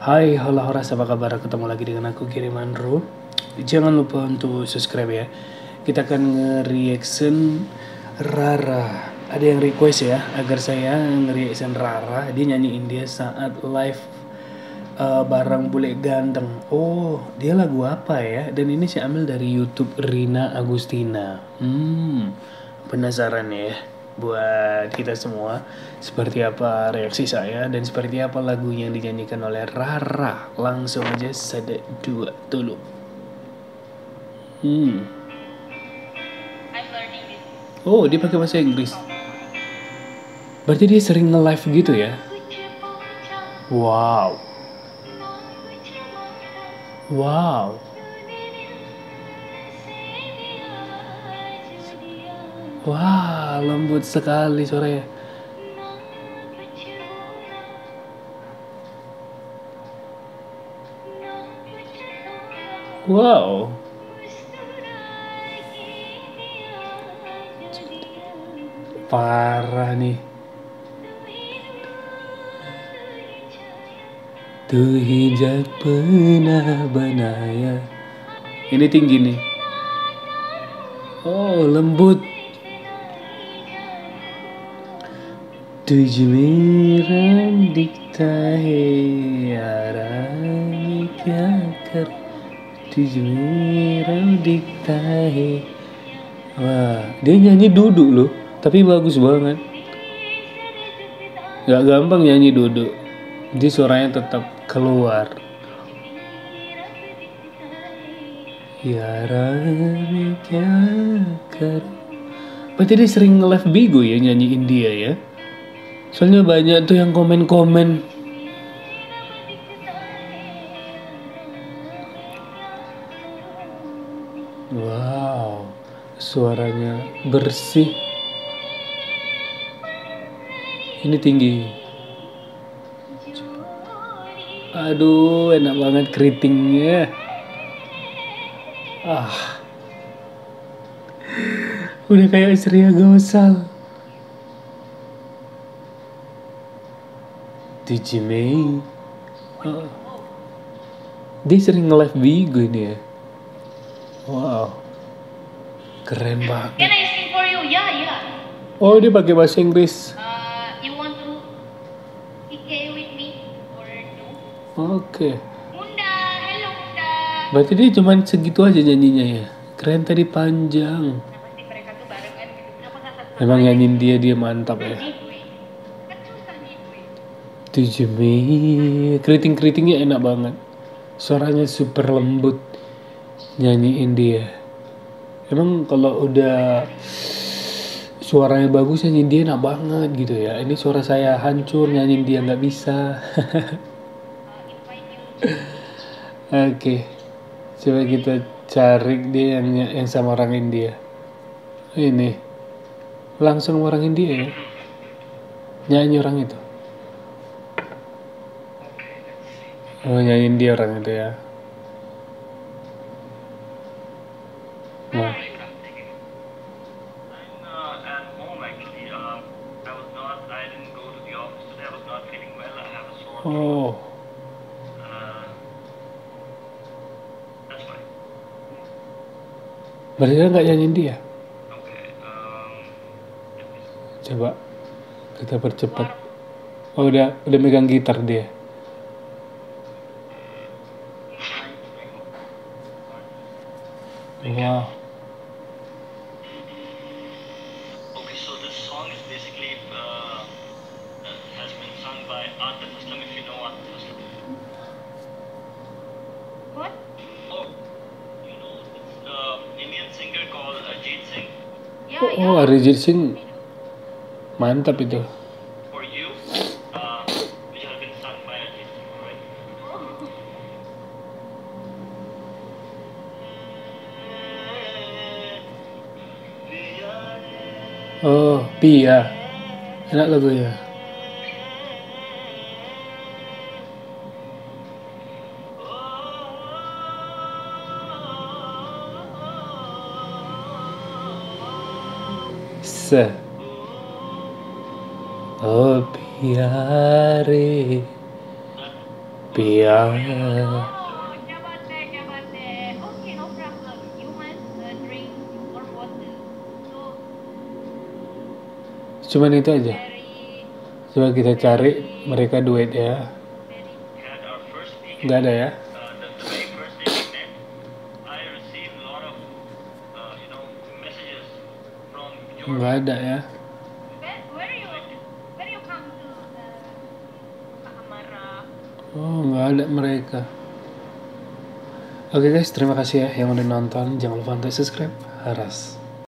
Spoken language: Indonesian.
Hai, halo horas, apa kabar? Ketemu lagi dengan aku Kiriman Ru. Jangan lupa untuk subscribe ya. Kita akan nge-reaction Rara. Ada yang request ya agar saya nge-reaction Rara. Dia nyanyi India saat live uh, barang bule ganteng. Oh, dia lagu apa ya? Dan ini saya ambil dari YouTube Rina Agustina. Hmm, penasaran ya buat kita semua seperti apa reaksi saya dan seperti apa lagu yang dinyanyikan oleh Rara. Langsung aja sada dua dulu. Hmm. Oh, dia pakai bahasa Inggris. Berarti dia sering nge-live gitu ya? Wow. Wow. Wah, lembut sekali suaranya. Wow. Parah nih. Tuh hijab pernah banaya. Ini tinggi nih. Oh, lembut. तुझ मेरा दिखता है यारा क्या कर तुझ मेरा दिखता है Wah, dia nyanyi duduk loh, tapi bagus banget. Gak gampang nyanyi duduk, dia suaranya tetap keluar. Yara kya kar. Berarti dia sering nge-live Bigo ya nyanyi India ya? Soalnya banyak tuh yang komen-komen. Wow, suaranya bersih. Ini tinggi. Aduh, enak banget keritingnya. Ah. Udah kayak Sri Gosal. Tujuh Mei. Dia sering nge-live Bigo ini ya. Wow. Keren banget. Can I sing for you? Yeah, yeah. Oh, dia pakai bahasa Inggris. Uh, you want to PK with me or no? Oke. Munda, hello Munda. Berarti dia cuma segitu aja nyanyinya ya. Keren tadi panjang. Pasti mereka tuh barengan gitu. Kenapa nggak satu? Emang nyanyiin dia dia mantap ya. 7 Mei keriting-keritingnya enak banget. Suaranya super lembut nyanyiin dia. Emang kalau udah suaranya bagus nyanyiin dia enak banget gitu ya. Ini suara saya hancur nyanyiin dia nggak bisa. Oke okay. coba kita cari dia yang yang sama orang India ini langsung orang India ya. Nyanyi orang itu. Nyanyiin dia orang itu ya. Nah. Oh, berarti nggak nyanyiin dia. Coba kita percepat. Oh, udah udah megang gitar dia. Wow. Okay, so this song is basically uh, has been sung by Atif Aslam. If you know Atif Aslam. What? Oh, you know it's uh, Indian singer called Ajit Singh. Yeah, Oh, yeah. Arijit Singh mantap itu. Oh, Pia. Enak lagu ya. Se. Oh, piare. Pia. Oh, jabate, jabate. Okay, no problem. You must uh, drink or water. So Cuman itu aja. Coba kita cari mereka duet ya. Nggak ada ya? Nggak ada ya. Oh, nggak ada mereka. Oke guys, terima kasih ya yang udah nonton. Jangan lupa untuk subscribe. Haras.